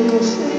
Deus.